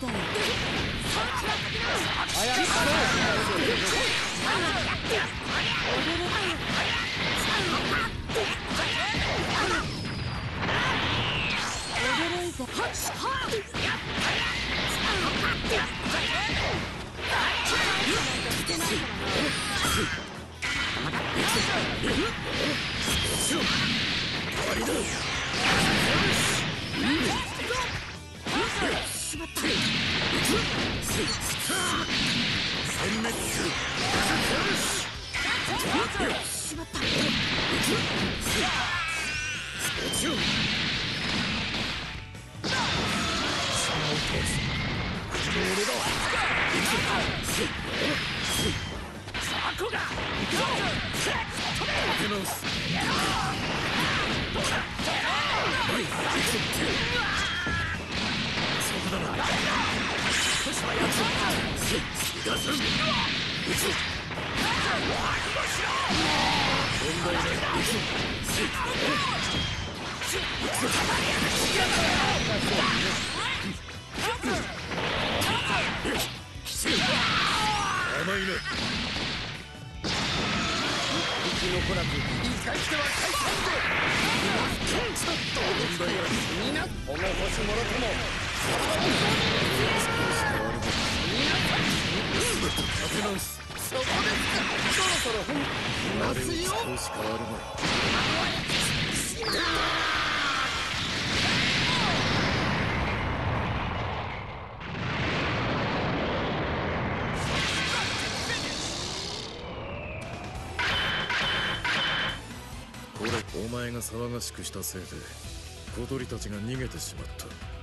たい驚いては解この星もろともそこですかそろそろ本気ますよ少し変わるまいこれお前が騒がしくしたせいで小鳥たちが逃げてしまった